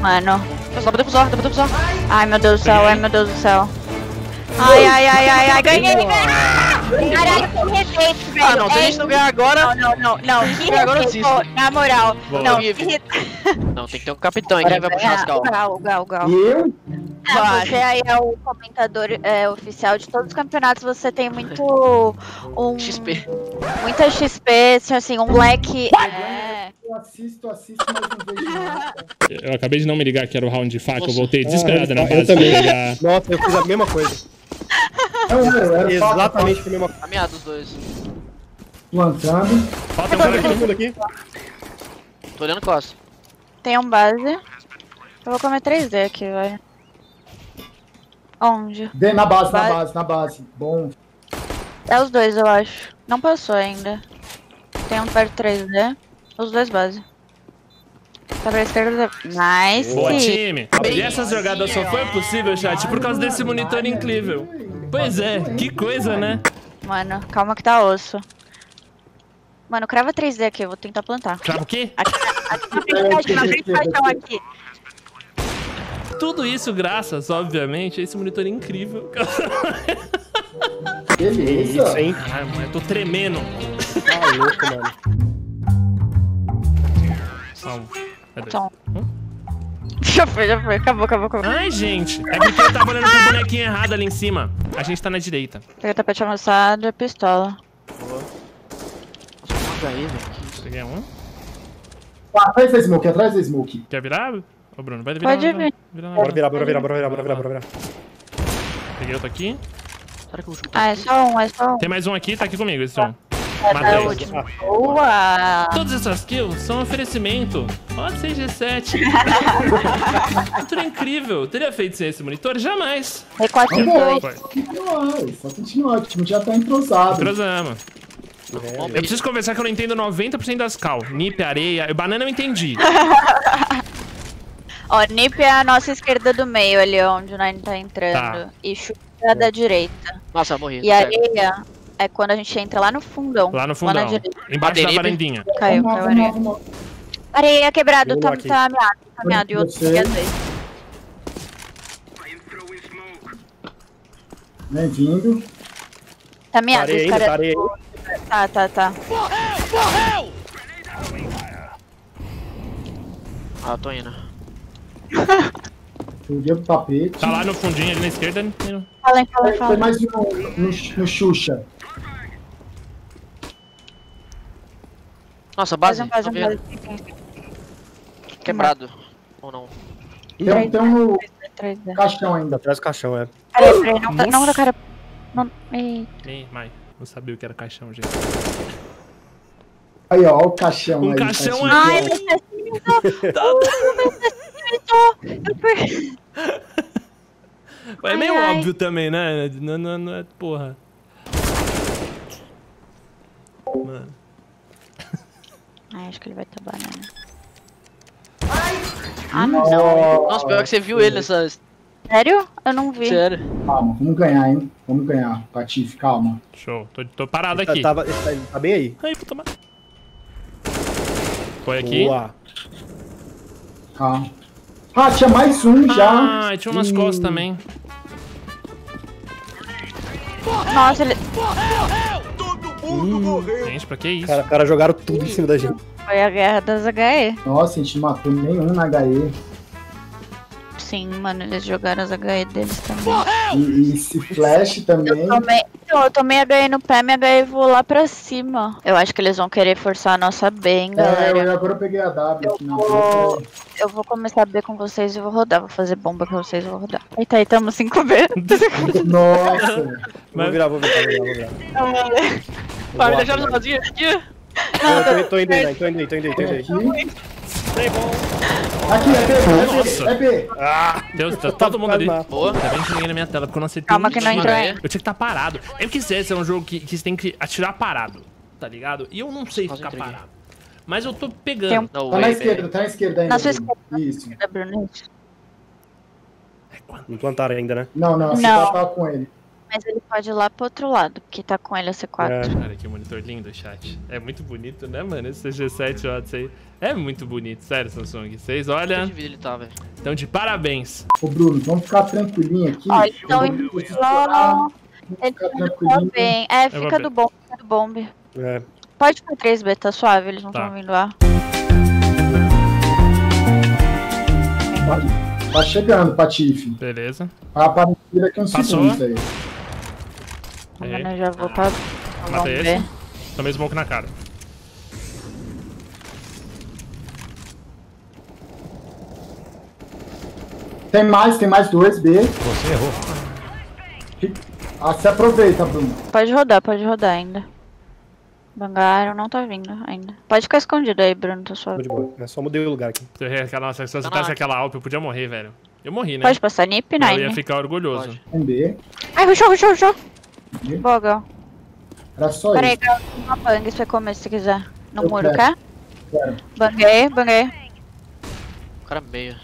Mano. Dá pra defusar, dá pra defusar. Ai, meu Deus do céu, ai, meu Deus do céu. Ai, ai, ai, ai, ai, ganhei, ganhei! Caralho, que respeito, velho. Ah, não, se a gente não ganhar agora... Não, não, não, não. Que Agora eu na moral. Boa. Não, que Não, tem que ter um capitão aqui vai puxar as. Gal, Gal, Gal. E eu? Ah, você aí é o comentador é, oficial de todos os campeonatos, você tem muito. Um, XP. Muita XP, assim, um leque. É, Eu assisto, assisto, mas não vejo nada. Eu acabei de não me ligar que era o round de faca. Eu voltei desesperado na eu base pra também. Nossa, eu fiz a mesma coisa. Não, não, era Exatamente a mesma coisa. Caminhada os dois. plantando. Falta um cara Todo aqui. mundo aqui. Tô olhando costa. tem um base. Eu vou comer 3D aqui, velho. Onde? Vem na base, na Vai. base, na base. Bom. É os dois, eu acho. Não passou ainda. Tem um perto 3D. Os dois base. Tá pra esquerda. Nice. Boa, time. E essa jogada só foi possível, chat, por causa desse monitor incrível. Pois é, que coisa, né? Mano, calma que tá osso. Mano, crava 3D aqui, eu vou tentar plantar. Cravo o quê? Aqui, aqui na frente, aqui na frente, caixão aqui. Tudo isso graças, obviamente, a esse monitor incrível. Beleza. Isso, hein? Ai, mano, eu tô tremendo. Tá louco, mano. Só um. Cadê? Som. Já foi, já foi. Acabou, acabou, acabou. Ai, gente. É porque eu tava olhando pro bonequinho errado ali em cima. A gente tá na direita. Peguei o tapete amassado e a pistola. Manda aí? Peguei um. Atrás da smoke, atrás da smoke. Quer virar? Ô, Bruno, vai virar. Pode vir. Vira lá, Bora virar, bora virar, bora virar, bora virar, bora virar. Peguei outro aqui. Será que eu vou Ah, é só um, é só um. Tem mais um aqui, tá aqui comigo, esse som. É Boa! Todas essas kills são um oferecimento. Ó, CG7. Tudo incrível. Teria feito sem esse monitor? Jamais. R4 em Vamos 2. Só continuar, só continuar. O time já tá entrosado. Entrosamos. É, Eu preciso conversar que eu não entendo 90% das cal. Nip, areia. Banana eu entendi. Ó, Nip é a nossa esquerda do meio ali, onde o Nine tá entrando. Tá. E chuva é da direita. Nossa, eu morri. E areia é quando a gente entra lá no fundão. Lá no Lá fundão. direita. Embaixo da varandinha. Caiu, lá, caiu lá, areia. lá. Areia quebrado, Vamos tá, tá ameaçado, tá ameaçado. E outro Você. peguei a dois. Bem-vindo. Tá ameaçado, Areia esse ainda, cara. tá. Tá, tá, tá. Ah, eu tô indo. Joguei o tapete. Tá lá no fundinho ali na esquerda. Fala aí, fala aí, Foi fala aí. mais no, no, no Xuxa. Nossa, base. vendo. faz um. Quebrado. Ou não? Tem, um- tem um no 3D. caixão ainda. Atrás do caixão, é. Peraí, peraí, não, não da cara. Não, ei. Ih, Mai. Não sabia o que era caixão, gente. Aí, ó, ó o caixão Um aí. caixão caixinho. Ai, meu Deus, Tá. eu perdi. É Ai, meio ai. óbvio também, né? Não, não, não é. Porra. Mano. Ai, acho que ele vai ter banana. Ah, Nossa, pior que você viu ele nessa. Sério? Eu não vi. Sério. Calma, vamos ganhar, hein? Vamos ganhar. Patife, calma. Show. Tô, tô parado Tá, aqui. tava- tá, tá bem aí. Ai, vou tomar. Foi aqui. Boa. Calma. Ah, tinha mais um já. Ah, tinha umas Hum. costas também. Nossa, ele Gente, pra que isso? Cara, cara jogaram tudo em cima da gente. foi a guerra das HE. Nossa, a gente não matou nenhum na HE. Sim, mano, eles jogaram as HE deles também. E, e esse flash também. Eu tomei, então, eu tomei HE no pé, minha HE voou lá pra cima. Eu acho que eles vão querer forçar a nossa B, hein, É, galera. eu, agora eu peguei a W aqui na vou-. Eu vou começar a B com vocês e vou rodar. Vou fazer bomba pra vocês e vou rodar. Eita, aí tamo 5B. Nossa. Vou virar, vou virar, vou virar, vou virar. Vai me deixar sozinho aqui? Eu tô, indo aí, tô indo aí, tô indo aí, tô indo aí. Aqui. Aqui, é B, Nossa. é B, é B. Deus, tá todo mundo ali. Boa. Ainda bem que ninguém na minha tela, porque eu não acertei Calma que não entrou aí. Eu tinha que estar parado. Eu quisesse, é um jogo que, que você tem que atirar parado, tá ligado? E eu não sei Quase ficar entreguei. parado. Mas eu tô pegando. um- Não, Tá na esquerda, tá na esquerda ainda. Na sua Bruno. Isso. Bruna. Não plantaram ainda, né? Não, não, você Não. tá, tá com ele. Mas ele pode ir lá pro outro lado, porque tá com ele a C4. É. Cara, que monitor lindo, chat. É muito bonito, né, mano? Esse G7 watts aí. É muito bonito, sério, Samsung. Vocês, olha, de vida ele tá, velho? estão de parabéns. Ô, Bruno, vamos ficar tranquilinho aqui. Olha, então só. Ele tá tranquilinho. bem. É, vou fica do bomb, fica do bomb. É. Pode ficar 3B, tá suave, eles não Tá. estão vindo lá. Tá, tá chegando, Patife. Beleza. Vai aparecer daqui uns Passou. segundos aí. Mano, eu já vou. Matei Vamos esse. ver. Tomei smoke na cara. Tem mais, tem mais dois, B. Você errou. Ah, se aproveita, Bruno. Pode rodar, pode rodar ainda. Bangaram não tá vindo ainda. Pode ficar escondido aí, Bruno, tá Tô suave. de boa. É só mudei o lugar aqui. Se eu errei aquela, nossa, se eu Tá na- aquela Alp, eu podia morrer, velho. Eu morri, né? Pode passar nip, eu ia ficar orgulhoso. Pode. Ai, rushou, rushou, rushou. Gal. Era só Peraí, isso. Tem uma bang se você comer se quiser. No Eu muro, quero. quer? Quero. Banguei, banguei. O cara meio.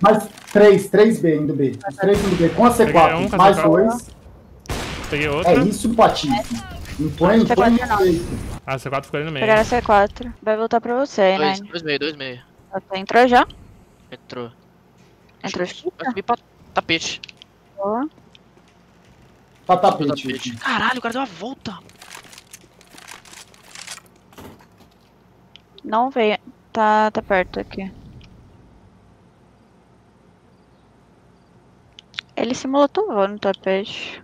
Mais três, três B indo B. Os três indo B com a Peguei C4. um com a mais C4. dois. Peguei outra. É isso, Patife. Impõe, impõe C4 no não. peito. Ah, C4 ficou ali no meio. Pegaram a C4. Vai voltar pra você, hein, Dois, Nine. dois meio, dois meio. Você Entrou já? Entrou. Entrou. Vai subir pra tapete. Boa. Pra Pro tapete. tapete. Caralho, o cara deu uma volta. Não veio. Tá, tá perto aqui. Ele se molotovou no tapete.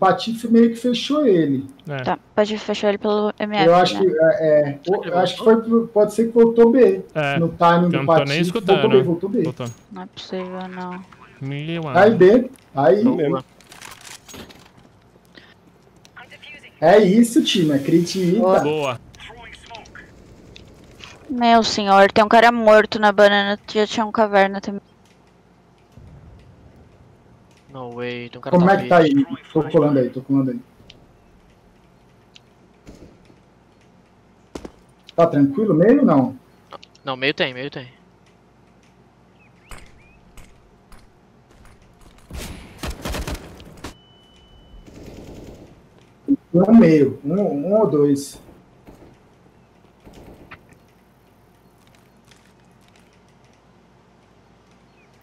O Patife meio que fechou ele. É. Tá, pode fechar ele pelo MF. Eu acho né? que, é, é, eu acho que foi, pode ser que voltou B. É, No timing do não tô nem Patife. Voltou B, voltou B. Voltou. Não é possível, não. Meu Aí amigo. B. Aí. Boa. É isso, time. Acredita. Boa. Meu senhor, tem um cara morto na banana. Já tinha um caverna também. No way, tem um cara Como é que tá aí? Tô colando aí, tô colando aí. Tá tranquilo meio não? Não, meio tem, meio tem. Um meio, um, um ou dois.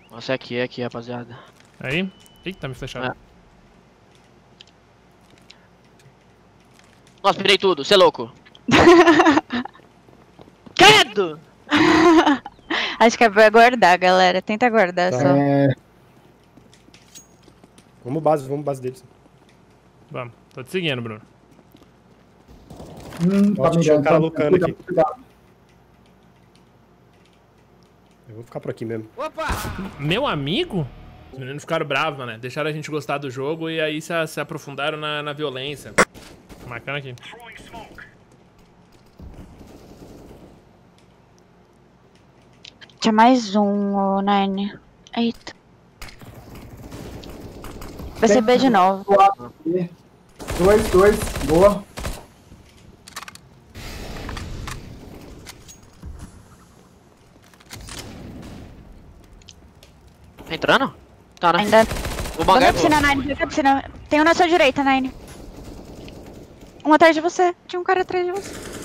Nossa, é aqui, é aqui, rapaziada. Aí. Eita, me flecharam. É. Nossa, pirei tudo, você é louco. Credo! Acho que é pra guardar, galera. Tenta guardar só. É, Vamos base, vamos base deles. Vamos. Tô te seguindo, Bruno. hum, tá Ó, tinha um cara tá- lucando cuidado, aqui. cuidado. Eu vou ficar por aqui mesmo. Meu amigo? Os meninos ficaram bravos, né? Deixaram a gente gostar do jogo e aí se, se aprofundaram na, na violência. Marcando aqui. Tinha mais um, ô Nine. Eita. Vai ser B de novo. Dois, dois, boa. Tá entrando? Tá, né? Ainda. Vou bangar na vou. piscina, Nine. Na piscina. Tem um na sua direita, Nine. Um atrás de você. Tinha um cara atrás de você.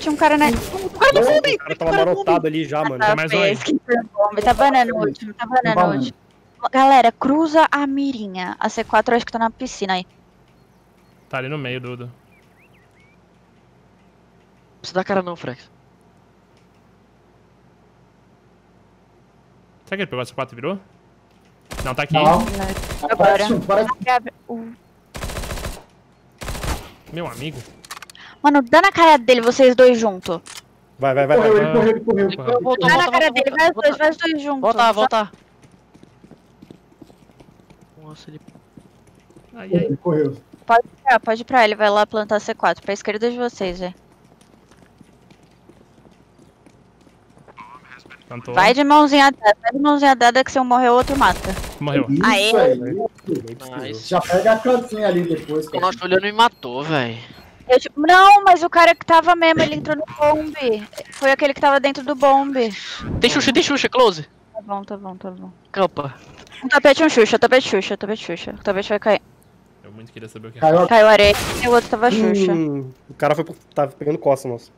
Tinha um cara na. O cara tava marotado ali já, mano. Tá, mais um aí. Tá banana o último, tá banana o último. Galera, cruza a mirinha. A C4 eu acho que tá na piscina aí. Tá ali no meio, Dudo. Não precisa dar cara não, Frex. Será que ele pegou essa 4 e virou? Não, tá aqui. Não. Agora. O- Meu amigo. Mano, dá na cara dele vocês dois juntos. Vai, vai, vai. Correu, vai. ele correu, ele correu. Dá na volta, cara volta, dele, vai os volta, dois, vai os dois juntos. Volta, volta. Nossa, ele... Ai, ai. Ele correu. Pode ir pra, pode ir pra ele, vai lá plantar C4, pra esquerda de vocês, velho. Cantou. Vai de mãozinha dada, vai de mãozinha dada que se um morrer, o outro mata. Morreu. Isso Aê. aí. Nice. Já pega a casinha ali depois. O cara. nosso olhando me matou, velho. Tipo, não, mas o cara que tava mesmo, ele entrou no bombe. Foi aquele que tava dentro do bombe. Tem Xuxa, tem Xuxa, close. bom, tá bom, tá bom. Campa. Um tapete um Xuxa, tapete Xuxa, tapete Xuxa. O tapete vai cair. Eu muito queria saber o que é. Caiu a Caiu areia e o outro tava Xuxa. Hum, o cara foi, pro- tava pegando costa, nossa.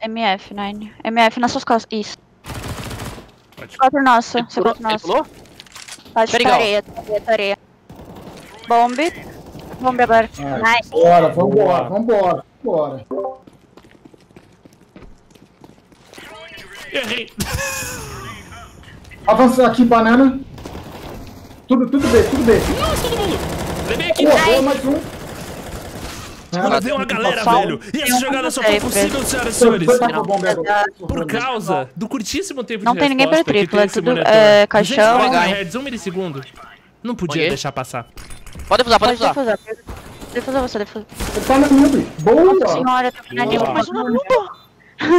MF, Nine. MF nas suas costas. Isso. Pode. C4 nossa, Ele pulou? C4 Ele nossa. pulou? Tá areia, tá areia, tá areia. Bombe. Bombe agora. Ai, Nice. Bora, vambora, vambora, vambora. Errei! Avança aqui, banana. Tudo, tudo bem, tudo bem. Nossa, todo mundo! Levei aqui! Boa, boa, mais um. Mano, veio uma galera, velho! E essa jogada só foi possível, senhoras e senhores! Por causa do curtíssimo tempo Não de tem ninguém pra tem é tudo, é, caixão. 240 Hz, um milissegundo. Não podia deixar passar. Pode usar, pode Pode usar. defusar. Você, defusar. Tá na nube. Boa. Senhora, tá finadinho. Boa. Mais uma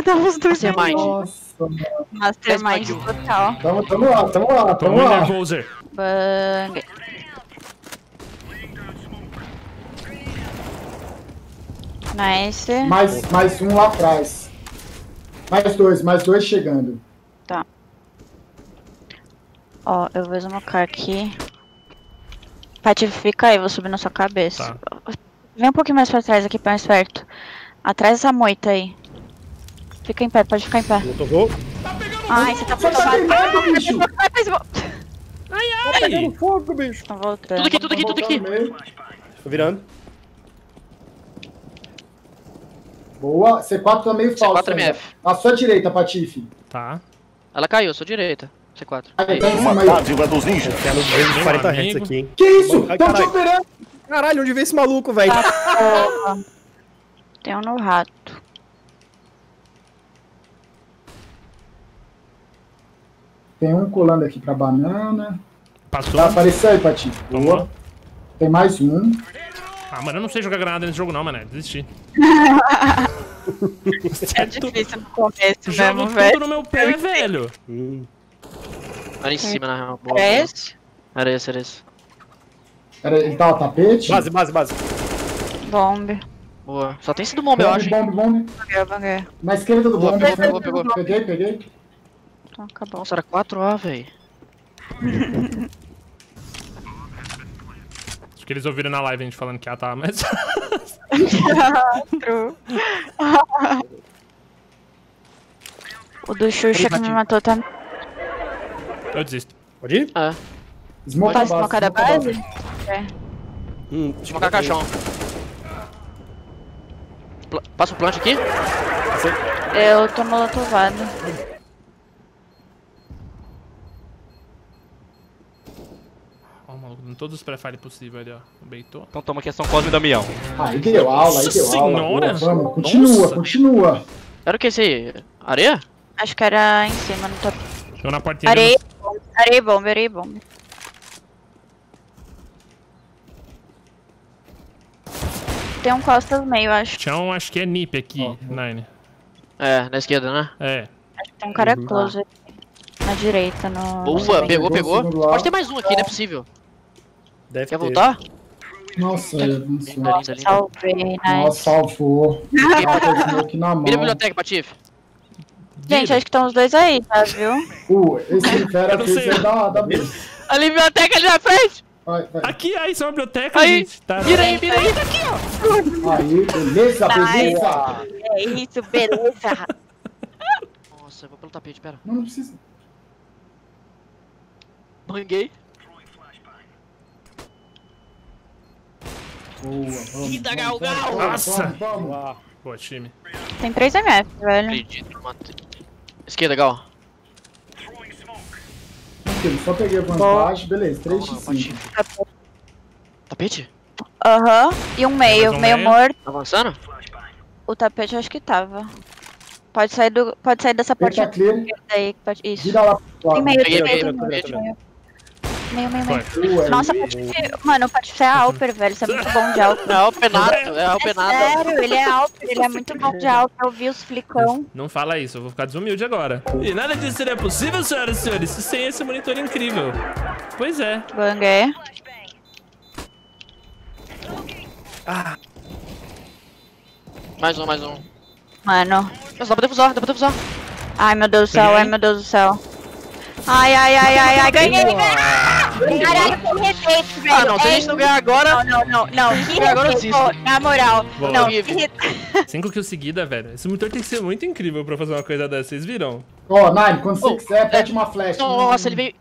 Tava os dois Mastermind. Nossa. Mastermind total. Tamo, tamo lá, tamo lá, tamo lá. Bang. Nice. Mais, mais um lá atrás. Mais dois, mais dois chegando. Ó, eu vou smocar aqui. Pati, fica aí, eu vou subir na sua cabeça. Vem um pouquinho mais pra trás aqui, mais perto. Atrás dessa moita aí. Fica em pé, pode ficar em pé. Não tô Ai, você tá Você tá tomar. queimando, bicho. Ai, vou- Ai! pegando fogo, bicho. Tô voltando. Tudo aqui, tudo aqui, tudo aqui. Tô virando. Boa, C4 tá meio falso. C4 ainda. MF. À sua direita, Patife. Tá. Ela caiu, sua direita. C4. Aí, tá Uma dádiva dos ninjas. É no 240 Hz amigo. aqui, hein. Que isso? Ai, Tão te caralho. operando. Caralho, onde veio esse maluco, velho? Porra. Tem um no rato. Tem um colando aqui pra banana. Passou. Vai aparecer aí, Patife. Boa. Tem mais um. Ah, mano, eu não sei jogar granada nesse jogo não, mané. Desisti. É difícil no começo Jogo mesmo, tudo velho. no meu pé, velho. Hum, Era em cima, na real. Boa, É esse? Era esse, era esse. Era, ele tá o tapete. Base, base, base. Bombe. Boa. Só tem sido bomba, eu acho. hein? bombe, bombe. Banguei, banguei. Na esquerda do bombe. pegou, né? pegou, pegou. Peguei, peguei. Então acabou. Nossa, era 4A, velho. Acho que eles ouviram na live a gente falando que A tá, mas... O do Xuxa que me matou também. eu desisto. Pode ir? É. Smoke Pode a base, smocar da base? É. Hum, Desmocar caixão. Pla- Passa o plant aqui? Eu tô molotovado. Ó, maluco, em todos os pré-fire possíveis ali, ó. Beitou. Então toma aqui São Cosme e Damião. Aí deu aula, aí deu aula. senhora! Boa, vamos, continua, Nossa! continua. Era o que esse aí? Areia? Acho que era em cima, não tô. Eu na portinha. Areia, bomba, areia, e bomba, areia, e bomba. Tem um costas meio, acho. Tinha um, acho que é NIP aqui, Ó. Nine. É, na esquerda, né? É. Acho que tem um cara Uhum. close aqui. Na direita, no. Boa, no pegou, Pegou. Pode ter mais um aqui, não é possível. Deve Quer ter. voltar? Nossa, eu não sei. Linda. Salvei, Nossa, salvou. Aqui. Vira a biblioteca, Patife. Gente, acho que estão os dois aí, tá, viu? Uh, esse fez sei. é da, da B. A biblioteca ali na frente! Vai, vai. Aqui, aí, isso é uma biblioteca, Aí, gente. Tá, Vira aí, vira aí, daqui, ó. Aí, beleza, beleza. É isso, beleza. Nossa, eu vou pelo tapete, pera. Não, não precisa. Banguei. Boa, vamos. Ida, vamos, Gal, Gal. Nossa. Vamos, vamos. Pô, time. Tem 3 MF, velho. Acredito, matei. Esquerda, Gal. Só peguei a vantagem, beleza, 3 de Não, não, 5. Patife. Tapete? Aham. E um meio, um meio meio. morto. Tá avançando? O tapete eu acho que tava. Pode sair, do, pode sair dessa tá portinha clear, daí. Pode, isso. vira lá pro Tem meio, Peguei, tem meio, tem meio, meio. Meio, meio, Nossa, aí. Patife, mano, o Patife é Alper, velho. Você é muito bom de Alper. É alpenado, é É alpenado. sério, ele é Alper, ele é muito bom de Alper. Eu vi os flicão. Não fala isso, eu vou ficar desumilde agora. E nada disso seria possível, senhoras e senhores, sem esse monitor incrível. Pois é. Banguei. Mais um, mais um. Mano. Mas dá pra defusar, dá pra defusar. Ai, meu Deus do céu, ai, meu Deus do céu. Ai, ai, ai, ai, ai, ganhei, velho! Caralho, que respeito, velho! Ah, não, se a gente não ganhar agora. Não, não, não, não, que Agora eu na moral. Boa. Não, que. Cinco kills seguida, velho. Esse monitor tem que ser muito incrível pra fazer uma coisa dessa, vocês viram? Ó, Nine, quando você Oh, quiser, pede uma flash. Nossa, ele veio.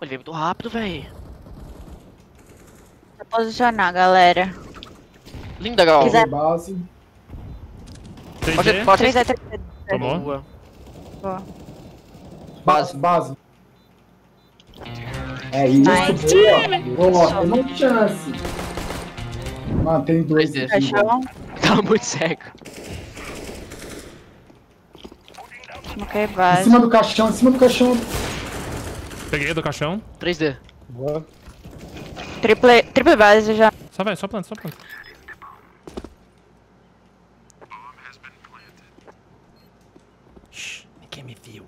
Ele veio muito rápido, velho. Vou posicionar, galera. Linda, Gal. Quiser- Base. Pode, 3D. pode. 3 a 3 Tomou? Boa. Boa. Base, base. É isso, Nice. boa. Boa, tem uma chance. Mano, tem dois. 3D. aqui. Caixão. Tava muito cego. Smoquei Em cima do caixão, em cima do caixão. Peguei do caixão. 3D. Boa. Triple, triple base já. Só vai, só planta, só planta. Shhh, ninguém me viu.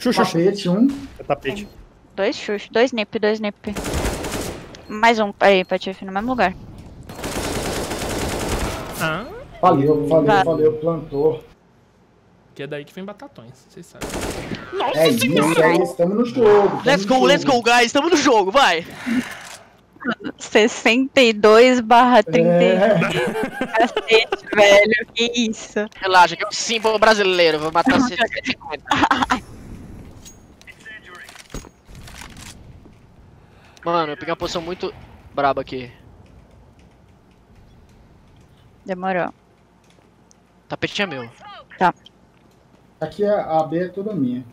Xuxa, xuxa. Tapete, um. É tapete. Dois xuxa, dois nip, dois nip. Mais um aí, Patife, no mesmo lugar. Ah, Valeu, valeu, Vai. valeu, plantou. que é daí que vem batatões, vocês sabem. É isso, é isso, estamos no jogo. Let's go, no let's jogo. go, guys. Tamo no jogo, vai. 62 barra 30. É, Cacete, velho. Que isso? Relaxa, que é o símbolo brasileiro. Vou matar 150. Mano, eu peguei uma posição muito braba aqui. Demorou. Tapete é meu. aqui é- a B é toda minha.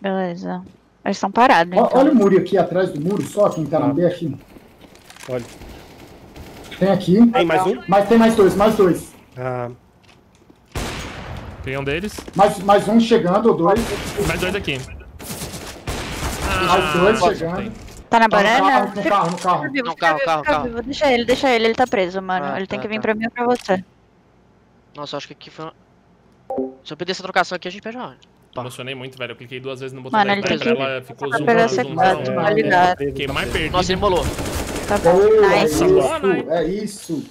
Beleza. Eles estão parados, Ó, então. Olha o muro aqui atrás do muro, só quem tá na B aqui. Olha. Tem aqui. Tem mais um? Mas tem mais dois, mais dois. Ah, Peguei um deles. Mais, mais um chegando, ou dois. Mais dois aqui. Mais dois pode, chegando. Tá na Tá no banana? carro, no carro, no carro. Carro, carro. Deixa ele, deixa ele. Ele tá preso, mano. Ah, ele tem tá, que vir tá. pra mim ou pra você. Nossa, eu acho que aqui foi uma... Se eu perder essa trocação aqui, a gente perde a hora. Pá. Emocionei muito, velho. Eu cliquei duas vezes no botão Mano, da ele tem empresa, que- ela ficou Pra zoom, pegar zoom, essa zoom, casa, zoom. tá ligado? Fiquei mais perdido. Nossa, ele molou. Tá bom. Boa, é Nice. isso, Boa, Nine. é isso.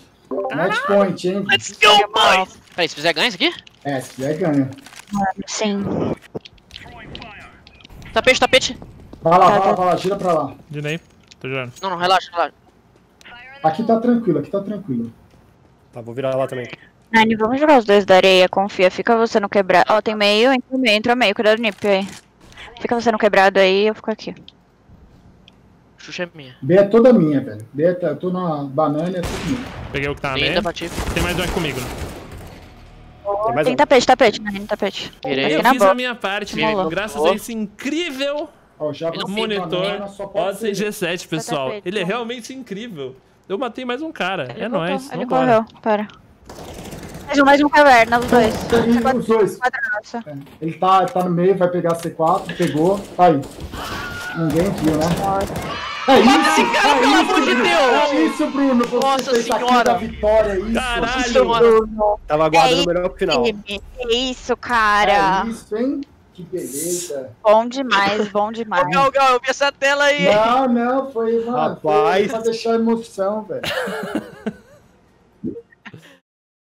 Match point, hein? Let's go, boys! Peraí, se fizer ganha isso aqui? É, se fizer ganha. Sim. Tapete, tapete. Vai lá, Tá, vai lá, vai lá, gira pra lá. Dinei. Tô girando. Não, não, relaxa, relaxa. Aqui tá tranquilo, aqui tá tranquilo. tá, vou virar lá também. Nani, vamos jogar os dois da areia, confia. Fica você no quebrado. Ó, tem meio, entra meio, entra meio. Cuidado do nip aí. Fica você no quebrado aí eu fico aqui. Xuxa é minha. B é toda minha, velho. B é, tá- eu tô na banana, é tudo minha. Peguei o que tá na meia. Tem mais um aqui comigo. Tem mais Tem um. tapete, tapete, Nani, tapete. Virei. Eu fiz bola. a minha parte, Rolou. graças a esse incrível Ó, você monitor Odyssey ser- G7, pessoal. tapete, Ele é realmente incrível. Eu matei mais um cara. Ele é voltou, nóis. Ele vambora. correu, para. Mais um, mais um caverna, os dois. Os dois. É, Ele tá, tá no meio, vai pegar C4, pegou. Tá aí. Ninguém viu, né? É isso, cara, é pelo amor de Bruno. Deus! É isso, Bruno. Você Nossa senhora! da vitória, é isso. Caralho! Senhora. Tava aguardando o melhor pro final. Que isso, cara. É isso, hein? Que beleza. Bom demais, bom demais. Ô, Gal, Gal, eu vi essa tela aí. Não, não, foi, mano, foi Rapaz. pra deixar emoção, velho.